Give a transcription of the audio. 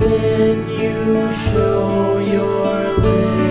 then you show your lips.